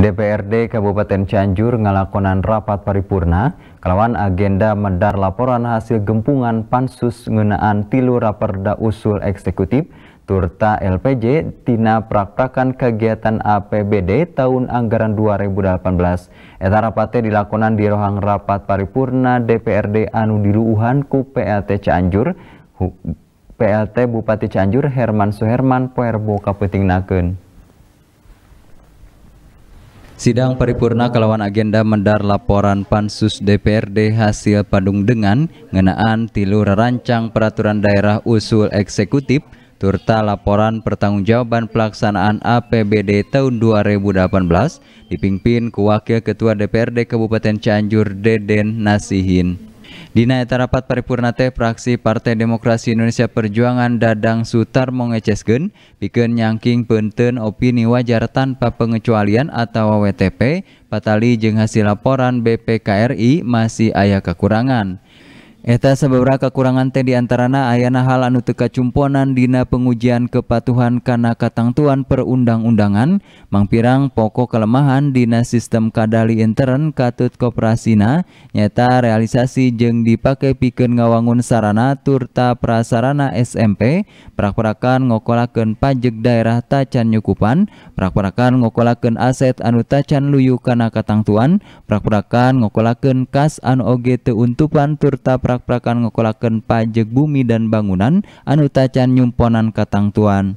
DPRD Kabupaten Cianjur ngalakonan rapat paripurna kelawan agenda medar laporan hasil gempungan pansus ngenaan tilu raperda usul eksekutif turta LPJ tina praktakan kegiatan APBD tahun anggaran 2018. Eta rapatnya dilakonan di rohang rapat paripurna DPRD anu diruuhan ku PLT Cianjur PLT Bupati Cianjur Herman Suherman Puerbo Kapetingnakeun. Sidang paripurna kelawan agenda mendar laporan pansus DPRD hasil padung dengan ngenaan tilu rancang peraturan daerah usul eksekutif turta laporan pertanggungjawaban pelaksanaan APBD tahun 2018 dipimpin ku Wakil Ketua DPRD Kabupaten Cianjur Deden Nasihin. Dina eta rapat paripurna teh fraksi Partai Demokrasi Indonesia Perjuangan Dadang Sutar mengeceskeun pikeun nyangking penten opini wajar tanpa pengecualian atau WTP patali jeung hasil laporan BPKRI masih aya kekurangan. Eta sebera kekurangan teh diantarana ayana hal anu teka cumponan dina pengujian kepatuhan karena katangtuan perundang-undangan mangpirang pokok kelemahan dina sistem kadali intern katut koperasina nyata realisasi jeng dipake piken ngawangun sarana turta prasarana SMP prak-prakan ngokolakeun pajek daerah tacan nyukupan prak-prakan ngokolakeun aset anu tacan luyu karena katangtuan prak-prakan ngokolakeun kas anu oge teuntupan turta prak-prakan ngokolakeun pajak bumi dan bangunan anu tacan nyumponan katangtuan.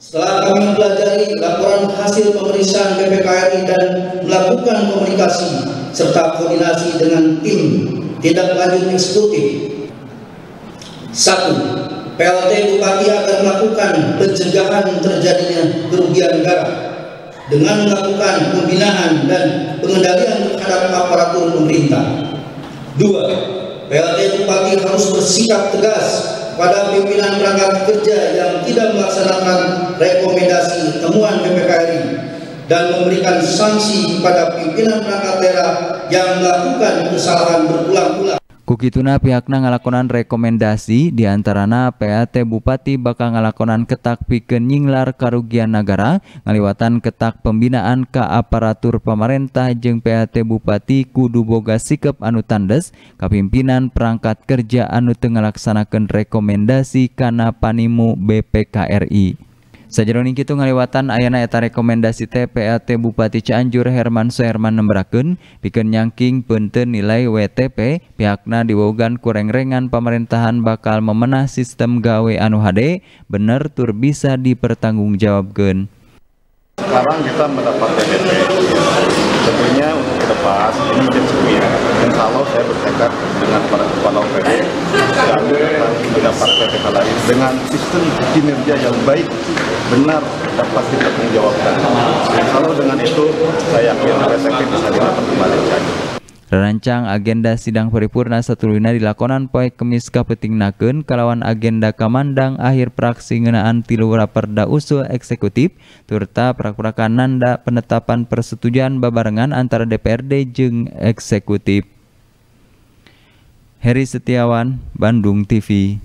Setelah kami mempelajari laporan hasil pemeriksaan BPKRI dan melakukan komunikasi serta koordinasi dengan tim tindak lanjut eksekutif. Satu, PLT Bupati akan melakukan pencegahan terjadinya kerugian negara dengan melakukan pembinaan dan pengendalian terhadap aparatur pemerintah. Dua, PLT Bupati harus bersikap tegas pada pimpinan perangkat kerja yang tidak melaksanakan rekomendasi temuan BPKRI dan memberikan sanksi kepada pimpinan perangkat daerah yang melakukan kesalahan berulang-ulang. Kukituna pihakna ngalakonan rekomendasi diantarana PAT Bupati bakal ngalakonan ketak pikeun nyinglar karugian negara ngaliwatan ketak pembinaan ke aparatur pemerintah jeung PAT Bupati kudu boga sikap anu tandes kapimpinan perangkat kerja anu teu ngalaksanakeun rekomendasi kana panimu BPKRI. Sajeroning kitu ngaliwatan ayana eta rekomendasi TPAT Bupati Cianjur Herman Suherman nemberakeun pikeun nyangking punten nilai WTP pihakna diwogan kureng-rengan pemerintahan bakal memenah sistem gawe anu HD bener tur bisa dipertanggungjawabkeun. Sekarang kita mendapat TPP. Tentunya untuk ke depan ini ya. Insya Allah saya bertekad dengan para para PPK lain dengan sistem kinerja yang baik benar dapat dipertanggungjawabkan. Insya Allah dengan itu saya yakin PTP bisa didapat kembali Rancang agenda sidang paripurna satulina dilakonan poe Kemis kapetingnakeun kalawan agenda kamandang akhir praksi ngeunaan tilu raperda usul eksekutif turta prakurakan nanda penetapan persetujuan babarengan antara DPRD jeung eksekutif. Heri Setiawan, Bandung TV